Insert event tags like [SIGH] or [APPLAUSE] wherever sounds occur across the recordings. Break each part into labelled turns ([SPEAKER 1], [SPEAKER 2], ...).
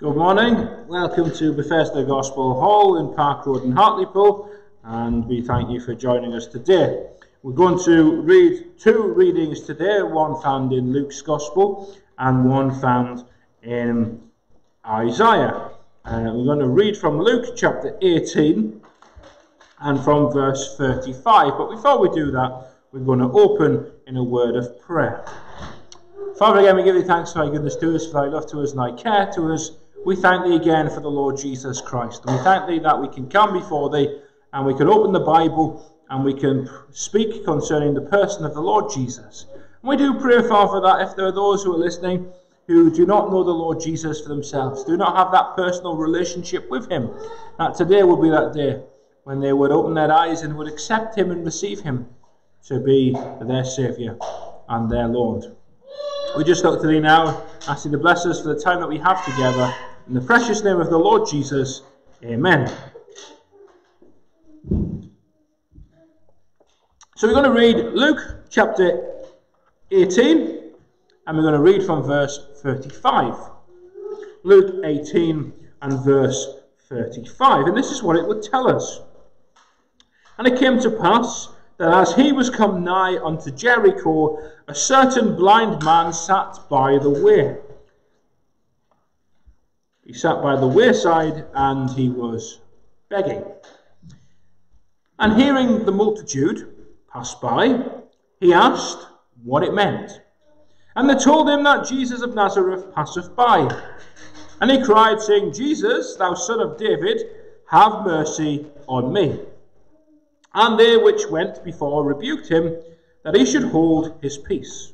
[SPEAKER 1] Good morning. Welcome to Bethesda Gospel Hall in Park Road in Hartlepool, and we thank you for joining us today. We're going to read two readings today, one found in Luke's Gospel and one found in Isaiah. Uh, we're going to read from Luke chapter 18 and from verse 35. But before we do that, we're going to open in a word of prayer. Father, again, we give you thanks for thy goodness to us, for thy love to us, and thy care to us. We thank thee again for the Lord Jesus Christ. And we thank thee that we can come before thee and we can open the Bible and we can speak concerning the person of the Lord Jesus. And we do pray, Father, that if there are those who are listening who do not know the Lord Jesus for themselves, do not have that personal relationship with him, that today will be that day when they would open their eyes and would accept him and receive him to be their Saviour and their Lord. We just look to thee now, asking to bless us for the time that we have together. In the precious name of the Lord Jesus, Amen. So we're going to read Luke chapter 18, and we're going to read from verse 35. Luke 18 and verse 35. And this is what it would tell us. And it came to pass that as he was come nigh unto Jericho, a certain blind man sat by the way he sat by the wayside and he was begging. And hearing the multitude pass by, he asked what it meant. And they told him that Jesus of Nazareth passeth by. And he cried, saying, Jesus, thou son of David, have mercy on me. And they which went before rebuked him, that he should hold his peace.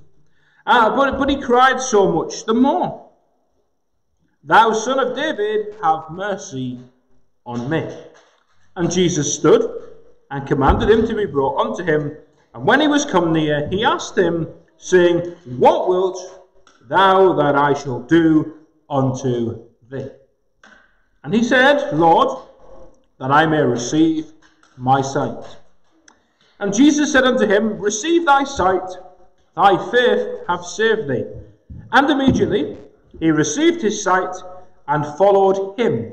[SPEAKER 1] Uh, but, but he cried so much the more. Thou son of David, have mercy on me. And Jesus stood and commanded him to be brought unto him. And when he was come near, he asked him, saying, What wilt thou that I shall do unto thee? And he said, Lord, that I may receive my sight. And Jesus said unto him, Receive thy sight, thy faith hath saved thee. And immediately he received his sight and followed him,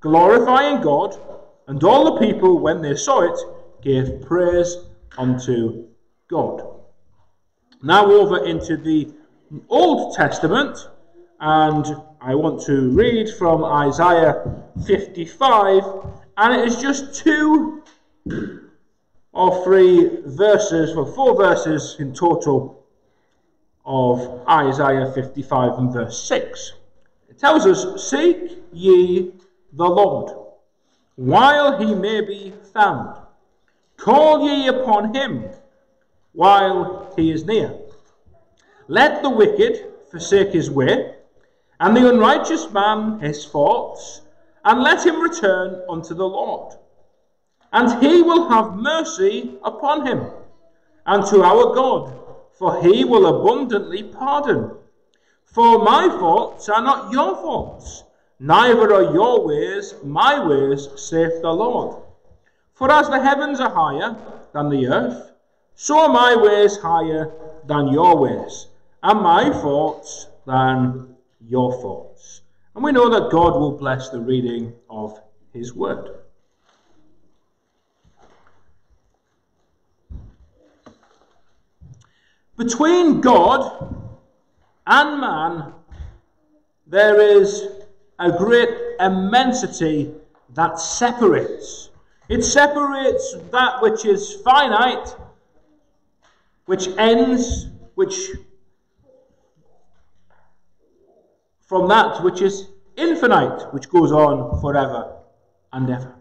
[SPEAKER 1] glorifying God, and all the people, when they saw it, gave praise unto God. Now over into the Old Testament, and I want to read from Isaiah 55, and it is just two or three verses, well, four verses in total of Isaiah 55 and verse 6. It tells us, Seek ye the Lord, while he may be found. Call ye upon him, while he is near. Let the wicked forsake his way, and the unrighteous man his faults, and let him return unto the Lord. And he will have mercy upon him, and to our God for he will abundantly pardon. For my faults are not your faults, neither are your ways my ways, saith the Lord. For as the heavens are higher than the earth, so are my ways higher than your ways, and my faults than your faults. And we know that God will bless the reading of his word. Between God and man, there is a great immensity that separates. It separates that which is finite, which ends, which from that which is infinite, which goes on forever and ever.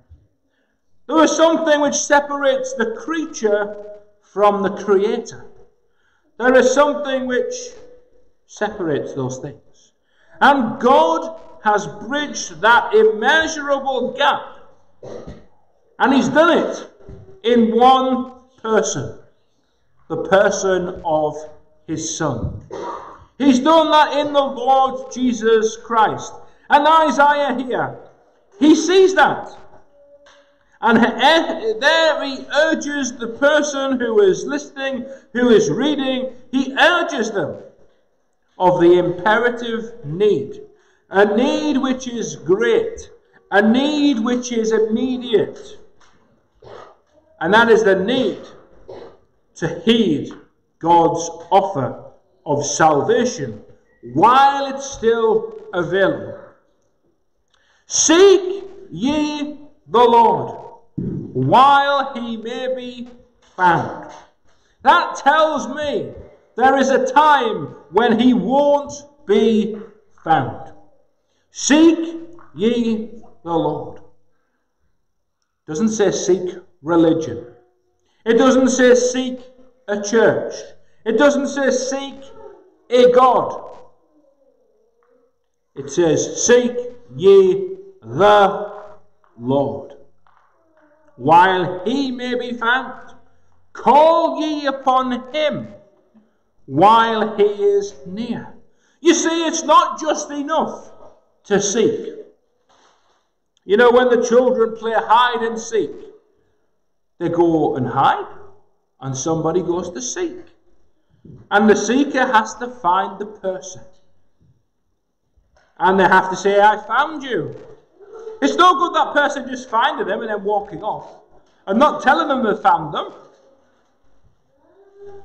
[SPEAKER 1] There is something which separates the creature from the creator. There is something which separates those things. And God has bridged that immeasurable gap. And He's done it in one person the person of His Son. He's done that in the Lord Jesus Christ. And Isaiah here, he sees that. And there he urges the person who is listening, who is reading, he urges them of the imperative need a need which is great, a need which is immediate. And that is the need to heed God's offer of salvation while it's still available. Seek ye the Lord while he may be found. That tells me there is a time when he won't be found. Seek ye the Lord. Doesn't say seek religion. It doesn't say seek a church. It doesn't say seek a God. It says, Seek ye the Lord. While he may be found, call ye upon him while he is near. You see, it's not just enough to seek. You know, when the children play hide and seek, they go and hide, and somebody goes to seek. And the seeker has to find the person. And they have to say, I found you. It's no good that person just finding them and then walking off and not telling them they found them.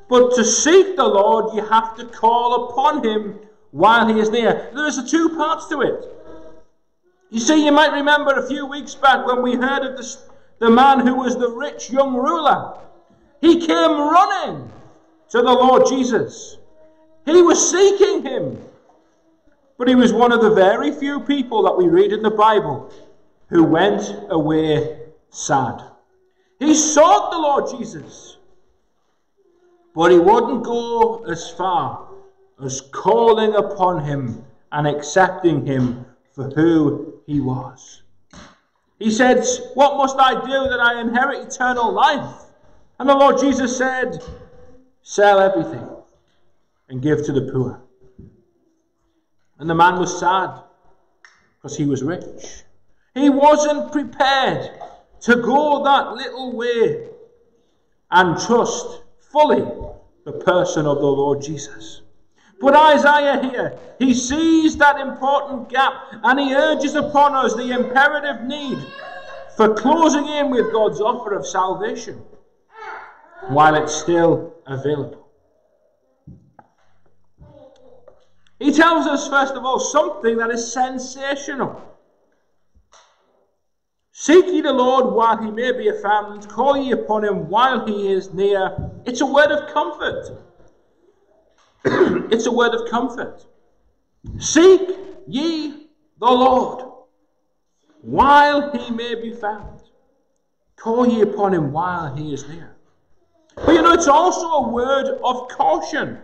[SPEAKER 1] But to seek the Lord, you have to call upon him while he is near. There is a two parts to it. You see, you might remember a few weeks back when we heard of the, the man who was the rich young ruler. He came running to the Lord Jesus. He was seeking him. But he was one of the very few people that we read in the Bible who went away sad. He sought the Lord Jesus, but he wouldn't go as far as calling upon him and accepting him for who he was. He said, What must I do that I inherit eternal life? And the Lord Jesus said, Sell everything and give to the poor. And the man was sad because he was rich. He wasn't prepared to go that little way and trust fully the person of the Lord Jesus. But Isaiah here, he sees that important gap and he urges upon us the imperative need for closing in with God's offer of salvation while it's still available. He tells us, first of all, something that is sensational. Seek ye the Lord while he may be found, call ye upon him while he is near. It's a word of comfort. it's a word of comfort. Seek ye the Lord while he may be found. Call ye upon him while he is near. But you know, it's also a word of caution.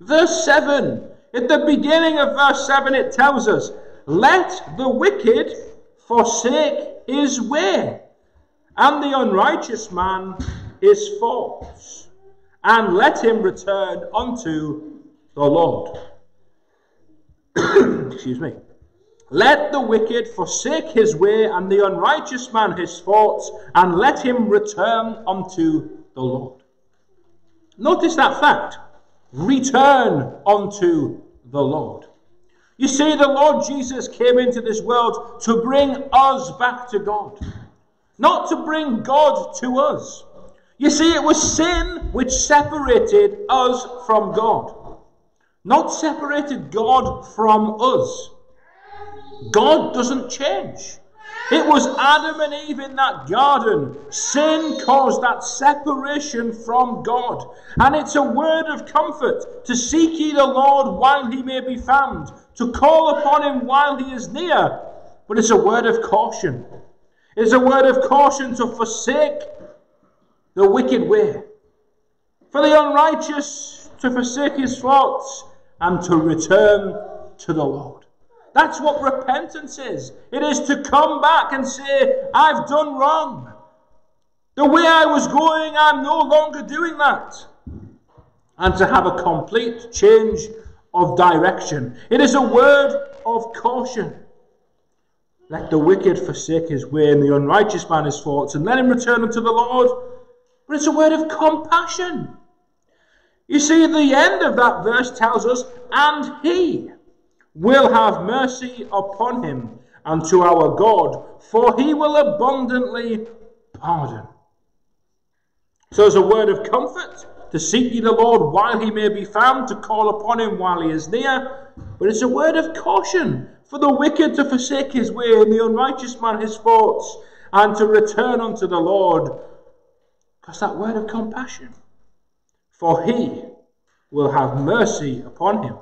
[SPEAKER 1] Verse 7, at the beginning of verse 7, it tells us, Let the wicked forsake his way, and the unrighteous man his faults, and let him return unto the Lord. [COUGHS] Excuse me. Let the wicked forsake his way, and the unrighteous man his faults, and let him return unto the Lord. Notice that fact. Return unto the Lord. You see, the Lord Jesus came into this world to bring us back to God, not to bring God to us. You see, it was sin which separated us from God, not separated God from us. God doesn't change. It was Adam and Eve in that garden. Sin caused that separation from God. And it's a word of comfort to seek ye the Lord while he may be found, to call upon him while he is near. But it's a word of caution. It's a word of caution to forsake the wicked way, for the unrighteous to forsake his faults, and to return to the Lord. That's what repentance is. It is to come back and say, I've done wrong. The way I was going, I'm no longer doing that. And to have a complete change of direction. It is a word of caution. Let the wicked forsake his way and the unrighteous man his faults, and let him return unto the Lord. But it's a word of compassion. You see, the end of that verse tells us, and he will have mercy upon him, and to our God, for he will abundantly pardon. So, as a word of comfort, to seek ye the Lord while he may be found, to call upon him while he is near. But it's a word of caution for the wicked to forsake his way, and the unrighteous man his thoughts, and to return unto the Lord. Because that word of compassion. For he will have mercy upon him,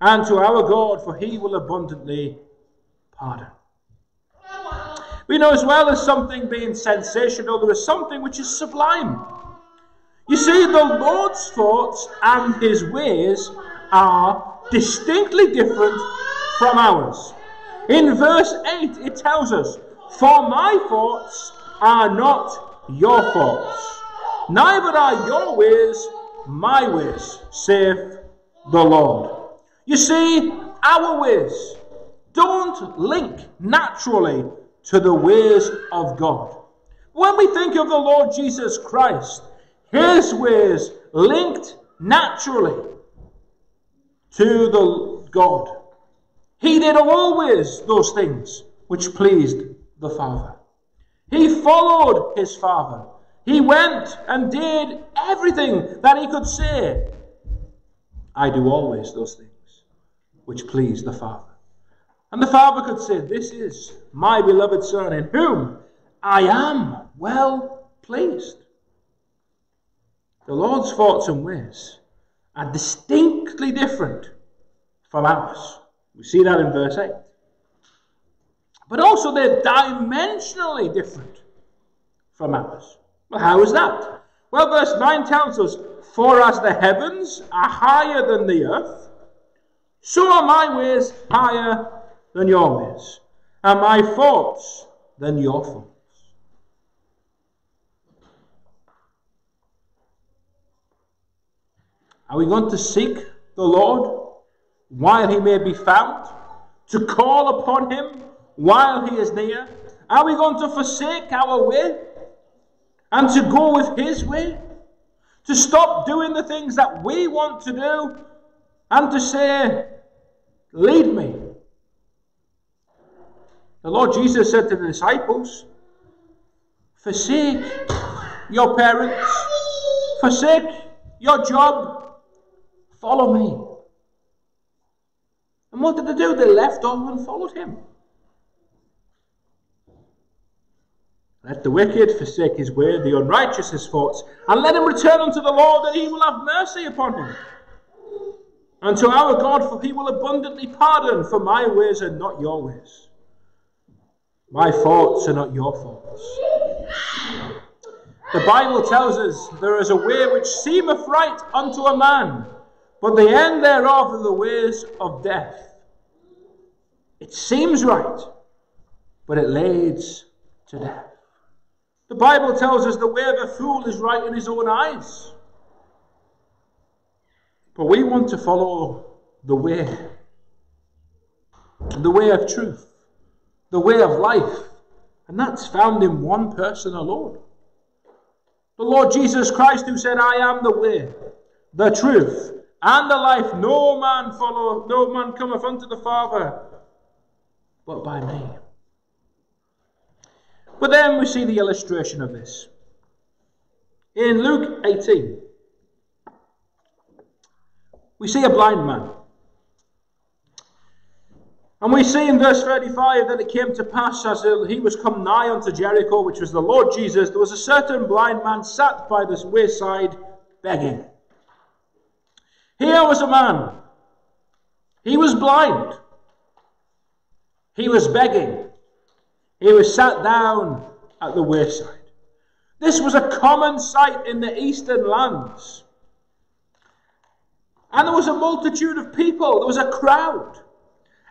[SPEAKER 1] and to our God, for he will abundantly pardon. We know as well as something being sensational, there is something which is sublime. You see, the Lord's thoughts and his ways are distinctly different from ours. In verse 8, it tells us, For my thoughts are not your thoughts, neither are your ways my ways, saith the Lord. You see, our ways don't link naturally to the ways of God. When we think of the Lord Jesus Christ, his ways linked naturally to the God. He did always those things which pleased the Father. He followed his Father. He went and did everything that he could say. I do always those things which pleased the Father. And the Father could say, This is my beloved Son, in whom I am well pleased. The Lord's thoughts and ways are distinctly different from ours. We see that in verse 8. But also they're dimensionally different from ours. Well, how is that? Well, verse 9 tells us, For as the heavens are higher than the earth, so are my ways higher than your ways, and my thoughts than your thoughts. Are we going to seek the Lord while he may be found? To call upon him while he is near? Are we going to forsake our way and to go with his way? To stop doing the things that we want to do and to say, Lead me. The Lord Jesus said to the disciples, Forsake your parents, forsake your job, follow me. And what did they do? They left all and followed him. Let the wicked forsake his way, the unrighteous his thoughts, and let him return unto the Lord, and he will have mercy upon him. And to our God, for he will abundantly pardon, for my ways are not your ways. My thoughts are not your thoughts. The Bible tells us there is a way which seemeth right unto a man, but the end thereof are the ways of death. It seems right, but it leads to death. The Bible tells us the way of a fool is right in his own eyes. But we want to follow the way, the way of truth, the way of life, and that's found in one person alone. The Lord Jesus Christ, who said, I am the way, the truth, and the life. No man follow, no man cometh unto the Father but by me. But then we see the illustration of this. In Luke 18, we see a blind man. And we see in verse 35 that it came to pass as he was come nigh unto Jericho, which was the Lord Jesus, there was a certain blind man sat by the wayside begging. Here was a man. He was blind. He was begging. He was sat down at the wayside. This was a common sight in the eastern lands. And there was a multitude of people, there was a crowd.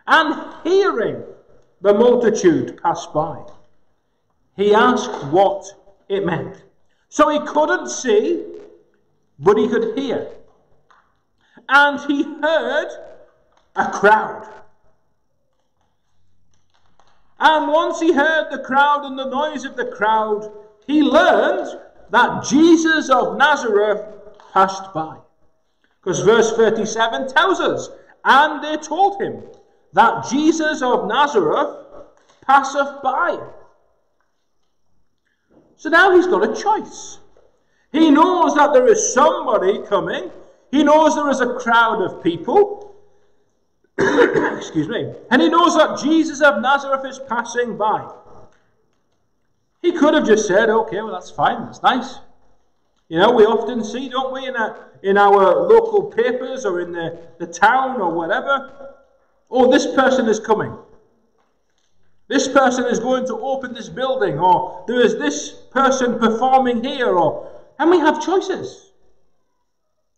[SPEAKER 1] And hearing the multitude pass by, he asked what it meant. So he couldn't see, but he could hear. And he heard a crowd. And once he heard the crowd and the noise of the crowd, he learned that Jesus of Nazareth passed by. Because verse 37 tells us, and they told him, that Jesus of Nazareth passeth by. So now he's got a choice. He knows that there is somebody coming. He knows there is a crowd of people. [COUGHS] Excuse me. And he knows that Jesus of Nazareth is passing by. He could have just said, okay, well, that's fine, that's nice. You know, we often see, don't we, in, a, in our local papers or in the, the town or whatever, oh, this person is coming. This person is going to open this building, or there is this person performing here, or and we have choices.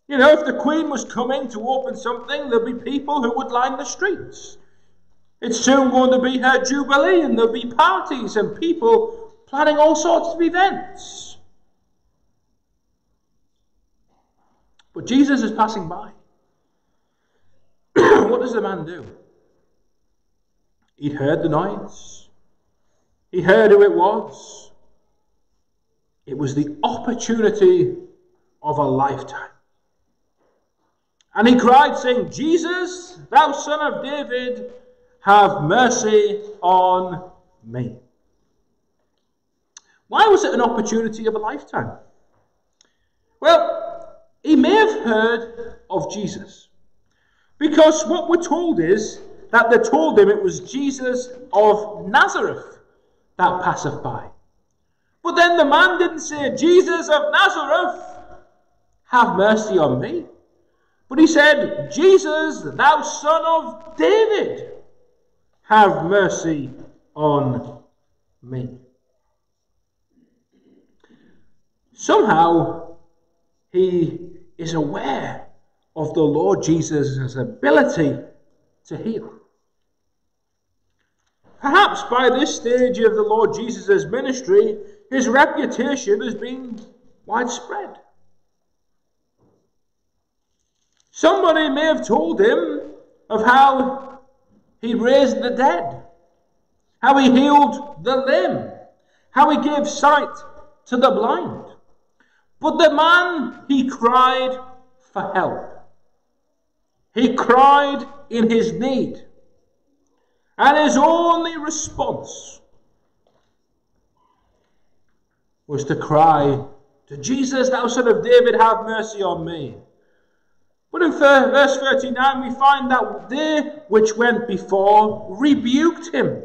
[SPEAKER 1] You know, if the Queen was coming to open something, there'd be people who would line the streets. It's soon going to be her jubilee, and there'll be parties and people planning all sorts of events. But Jesus is passing by. [CLEARS THROAT] what does the man do? He heard the noise. He heard who it was. It was the opportunity of a lifetime. And he cried, saying, Jesus, thou son of David, have mercy on me. Why was it an opportunity of a lifetime? Well, he may have heard of Jesus. Because what we're told is that they told him it was Jesus of Nazareth that passeth by. But then the man didn't say, Jesus of Nazareth, have mercy on me. But he said, Jesus, thou son of David, have mercy on me. Somehow, he is aware of the Lord Jesus' ability to heal. Perhaps by this stage of the Lord Jesus' ministry, his reputation has been widespread. Somebody may have told him of how he raised the dead, how he healed the lame, how he gave sight to the blind. But the man, he cried for help. He cried in his need. And his only response was to cry to Jesus, Thou Son of David, have mercy on me. But in verse 39, we find that they which went before rebuked him.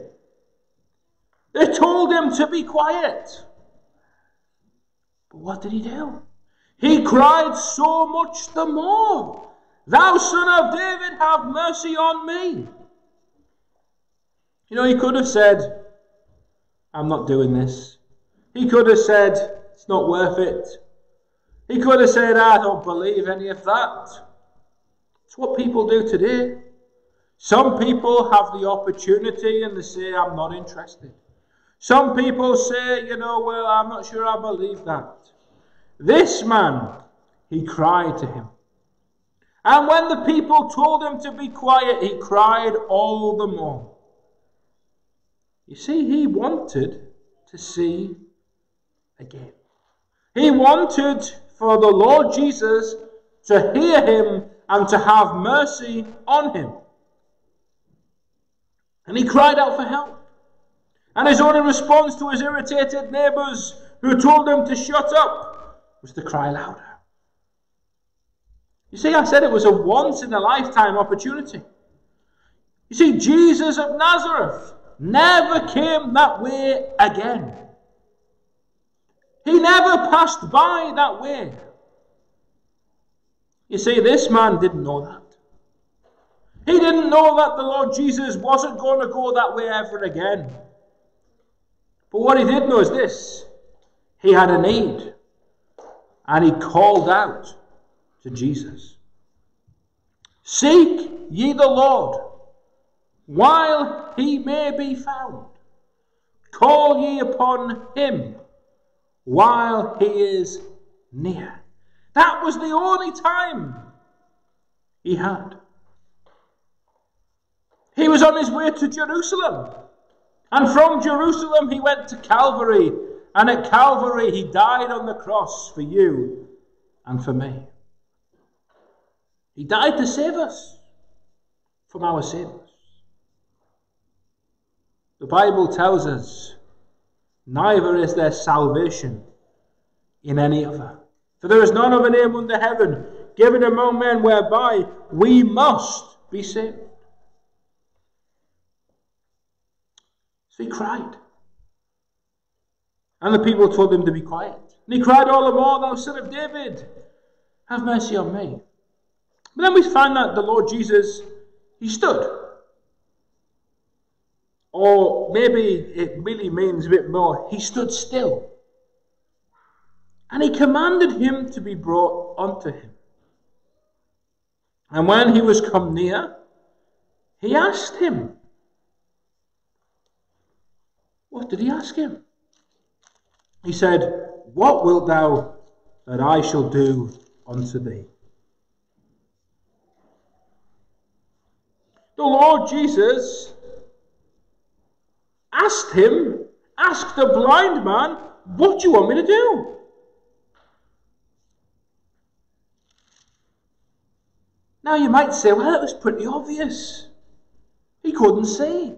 [SPEAKER 1] They told him to be quiet. What did he do? He cried so much the more, Thou Son of David, have mercy on me. You know, he could have said, I'm not doing this. He could have said, it's not worth it. He could have said, I don't believe any of that. It's what people do today. Some people have the opportunity and they say, I'm not interested. Some people say, you know, well, I'm not sure I believe that. This man, he cried to him. And when the people told him to be quiet, he cried all the more. You see, he wanted to see again. He wanted for the Lord Jesus to hear him and to have mercy on him. And he cried out for help. And his only response to his irritated neighbours who told him to shut up was to cry louder. You see, I said it was a once in a lifetime opportunity. You see, Jesus of Nazareth never came that way again. He never passed by that way. You see, this man didn't know that. He didn't know that the Lord Jesus wasn't going to go that way ever again. But what he did know is this he had a need, and he called out to Jesus Seek ye the Lord while he may be found. Call ye upon him while he is near. That was the only time he had. He was on his way to Jerusalem. And from Jerusalem he went to Calvary. And at Calvary he died on the cross for you and for me. He died to save us from our sins. The Bible tells us, neither is there salvation in any other. For there is none other name under heaven given among men whereby we must be saved. So he cried. And the people told him to be quiet. And he cried all the more, Thou son of David, have mercy on me. But then we find that the Lord Jesus, he stood. Or maybe it really means a bit more, he stood still. And he commanded him to be brought unto him. And when he was come near, he asked him. What did he ask him? He said, What wilt thou that I shall do unto thee? The Lord Jesus asked him, asked the blind man, What do you want me to do? Now you might say, Well, that was pretty obvious. He couldn't see.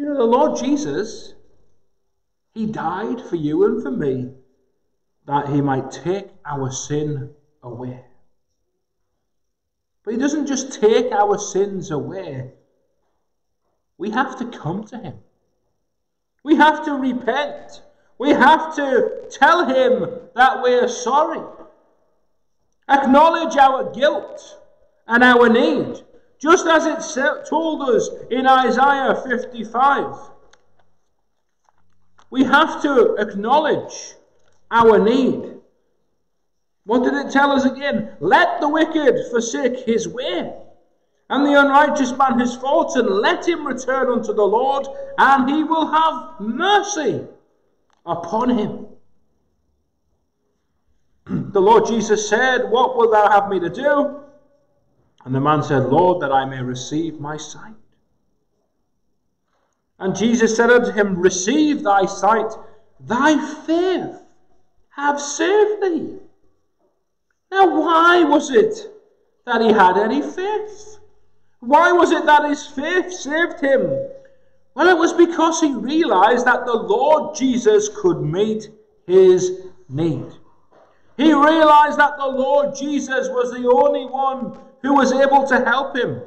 [SPEAKER 1] You know, the Lord Jesus he died for you and for me that he might take our sin away. But he doesn't just take our sins away, we have to come to him. We have to repent. We have to tell him that we're sorry. Acknowledge our guilt and our need, just as it told us in Isaiah 55. We have to acknowledge our need. What did it tell us again? Let the wicked forsake his way, and the unrighteous man his faults, and let him return unto the Lord, and he will have mercy upon him. [CLEARS THROAT] the Lord Jesus said, What wilt thou have me to do? And the man said, Lord, that I may receive my sight. And Jesus said unto him, Receive thy sight, thy faith have saved thee. Now, why was it that he had any faith? Why was it that his faith saved him? Well, it was because he realized that the Lord Jesus could meet his need. He realized that the Lord Jesus was the only one who was able to help him.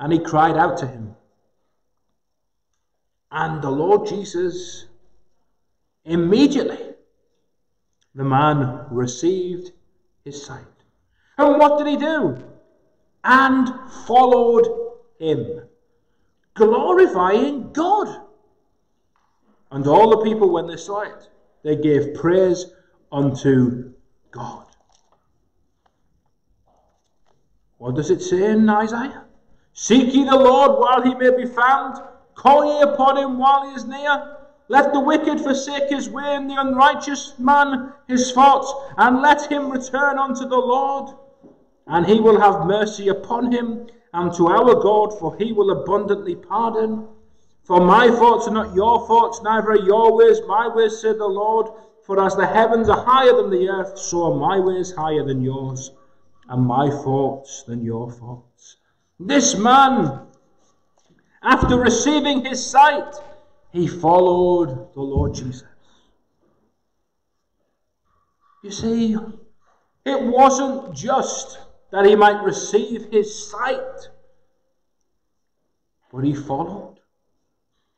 [SPEAKER 1] And he cried out to him. And the Lord Jesus, immediately, the man received his sight. And what did he do? And followed him, glorifying God. And all the people, when they saw it, they gave praise unto God. What does it say in Isaiah? Seek ye the Lord while he may be found Call ye upon him while he is near. Let the wicked forsake his way, and the unrighteous man his faults, and let him return unto the Lord. And he will have mercy upon him, and to our God, for he will abundantly pardon. For my thoughts are not your thoughts, neither are your ways my ways, said the Lord. For as the heavens are higher than the earth, so are my ways higher than yours, and my thoughts than your thoughts. This man after receiving his sight, he followed the Lord Jesus. You see, it wasn't just that he might receive his sight, but he followed.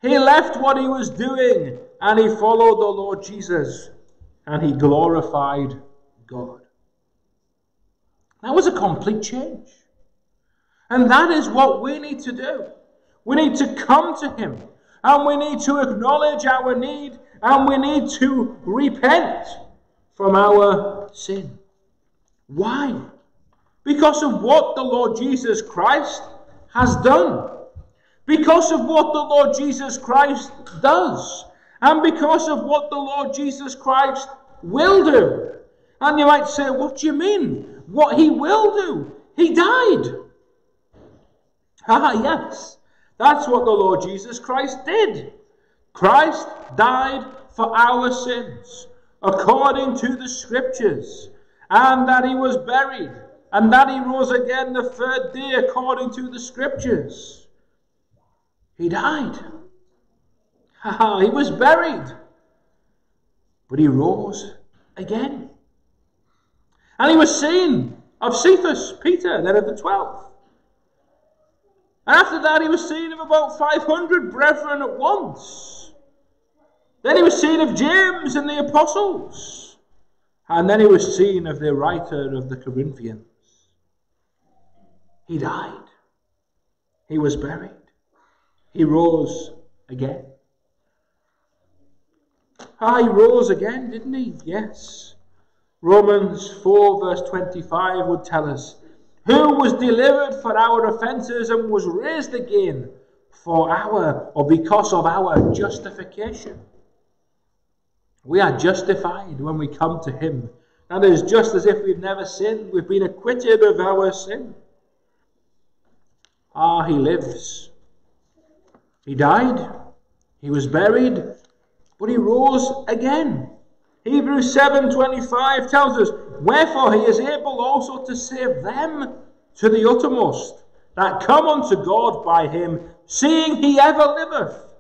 [SPEAKER 1] He left what he was doing and he followed the Lord Jesus and he glorified God. That was a complete change. And that is what we need to do. We need to come to Him and we need to acknowledge our need and we need to repent from our sin. Why? Because of what the Lord Jesus Christ has done. Because of what the Lord Jesus Christ does. And because of what the Lord Jesus Christ will do. And you might say, what do you mean? What he will do? He died. Ah, yes. That's what the Lord Jesus Christ did. Christ died for our sins according to the scriptures, and that he was buried, and that he rose again the third day according to the scriptures. He died. he was buried. But he rose again. And he was seen of Cephas, Peter, then of the twelve. And after that, he was seen of about 500 brethren at once. Then he was seen of James and the apostles. And then he was seen of the writer of the Corinthians. He died. He was buried. He rose again. Ah, he rose again, didn't he? Yes. Romans 4, verse 25 would tell us who was delivered for our offences and was raised again for our or because of our justification. We are justified when we come to Him. That is just as if we've never sinned. We've been acquitted of our sin. Ah, He lives. He died. He was buried. But He rose again. Hebrews 7:25 tells us, Wherefore he is able also to save them to the uttermost that come unto God by him, seeing he ever liveth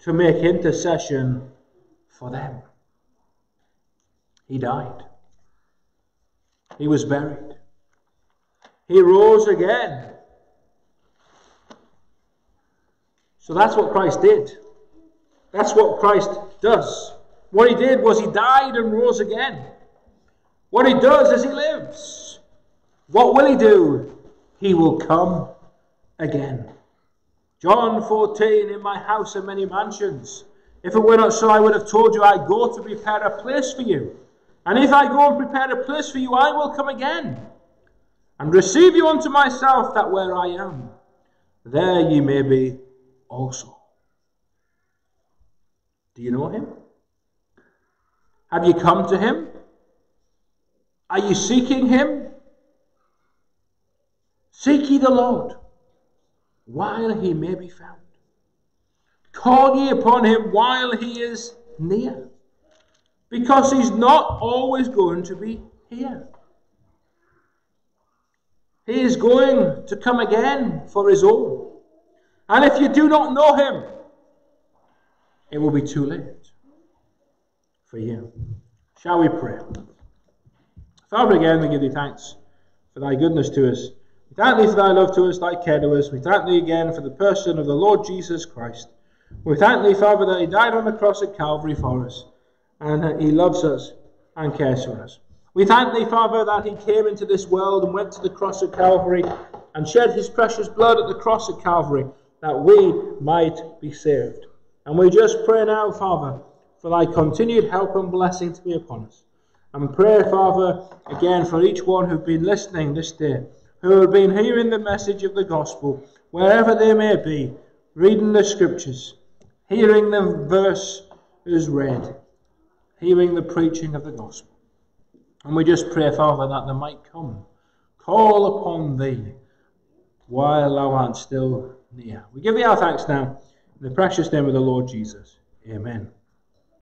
[SPEAKER 1] to make intercession for them. He died. He was buried. He rose again. So that's what Christ did. That's what Christ does. What he did was he died and rose again. What he does is he lives. What will he do? He will come again. John 14, in my house are many mansions. If it were not so, I would have told you, I go to prepare a place for you. And if I go and prepare a place for you, I will come again and receive you unto myself, that where I am, there ye may be also. Do you know him? Have you come to him? Are you seeking him? Seek ye the Lord while he may be found. Call ye upon him while he is near, because he's not always going to be here. He is going to come again for his own. And if you do not know him, it will be too late for you. Shall we pray? Father, again, we give thee thanks for thy goodness to us. We thank thee for thy love to us, thy care to us. We thank thee again for the person of the Lord Jesus Christ. We thank thee, Father, that he died on the cross at Calvary for us, and that he loves us and cares for us. We thank thee, Father, that he came into this world and went to the cross at Calvary and shed his precious blood at the cross at Calvary, that we might be saved. And we just pray now, Father, for thy continued help and blessing to be upon us. And pray, Father, again for each one who've been listening this day, who have been hearing the message of the gospel, wherever they may be, reading the scriptures, hearing the verse is read, hearing the preaching of the gospel. And we just pray, Father, that they might come, call upon thee while thou art still near. We give thee our thanks now in the precious name of the Lord Jesus. Amen.